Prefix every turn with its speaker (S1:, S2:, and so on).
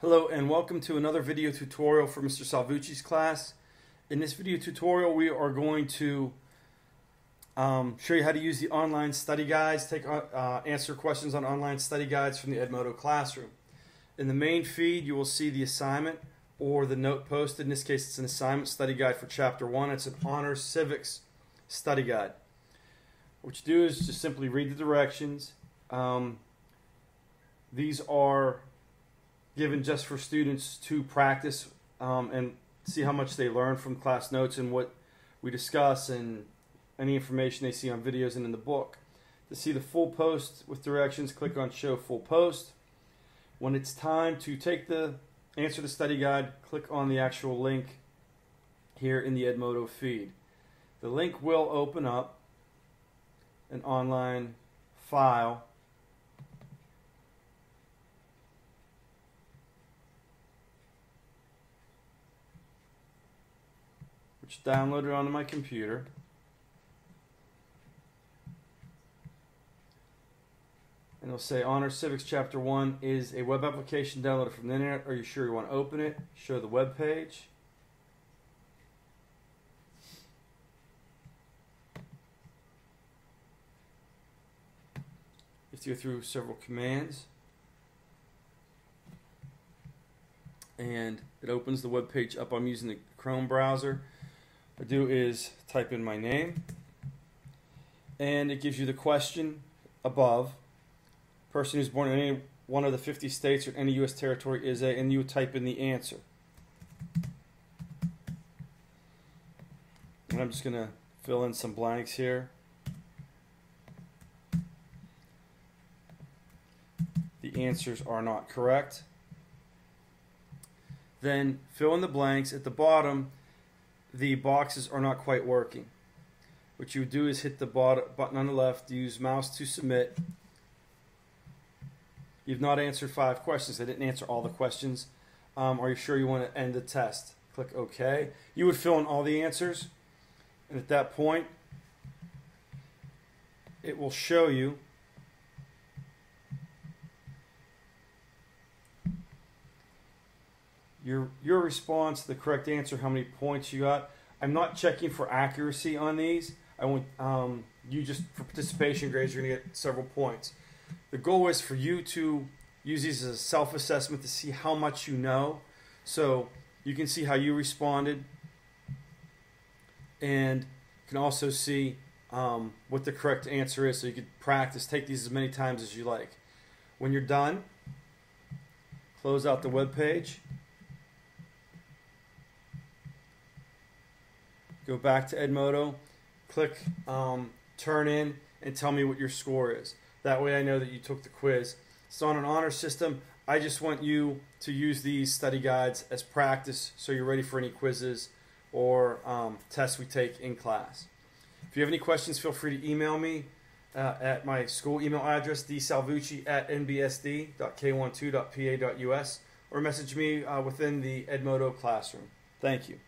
S1: Hello and welcome to another video tutorial for Mr. Salvucci's class. In this video tutorial we are going to um, show you how to use the online study guides, take uh, uh, answer questions on online study guides from the Edmodo classroom. In the main feed you will see the assignment or the note posted. In this case it's an assignment study guide for chapter 1. It's an honors civics study guide. What you do is just simply read the directions. Um, these are given just for students to practice um, and see how much they learn from class notes and what we discuss and any information they see on videos and in the book. To see the full post with directions, click on Show Full Post. When it's time to take the answer the study guide, click on the actual link here in the Edmodo feed. The link will open up an online file which downloaded onto my computer. And it'll say Honor Civics Chapter 1 is a web application downloaded from the internet. Are you sure you want to open it? Show the web page. You have to go through several commands. And it opens the web page up. I'm using the Chrome browser. I do is type in my name and it gives you the question above. Person who's born in any one of the 50 states or any U.S. territory is a, and you type in the answer. And I'm just going to fill in some blanks here. The answers are not correct. Then fill in the blanks. At the bottom, the boxes are not quite working. What you would do is hit the button on the left, use mouse to submit. You've not answered five questions. I didn't answer all the questions. Um, are you sure you want to end the test? Click OK. You would fill in all the answers. And at that point, it will show you your your response, the correct answer, how many points you got. I'm not checking for accuracy on these. I want um, you just for participation grades. You're gonna get several points. The goal is for you to use these as a self-assessment to see how much you know. So you can see how you responded, and you can also see um, what the correct answer is. So you can practice. Take these as many times as you like. When you're done, close out the web page go back to Edmodo, click um, turn in, and tell me what your score is. That way I know that you took the quiz. It's on an honor system. I just want you to use these study guides as practice so you're ready for any quizzes or um, tests we take in class. If you have any questions, feel free to email me uh, at my school email address, dsalvucci at nbsd.k12.pa.us, or message me uh, within the Edmodo classroom. Thank you.